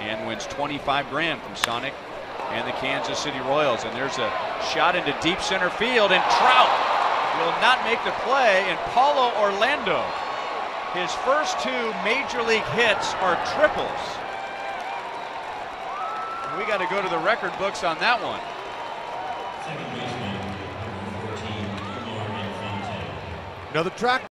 and wins 25 grand from Sonic and the Kansas City Royals. And there's a shot into deep center field, and Trout will not make the play. And Paulo Orlando, his first two major league hits are triples. We got to go to the record books on that one. Another track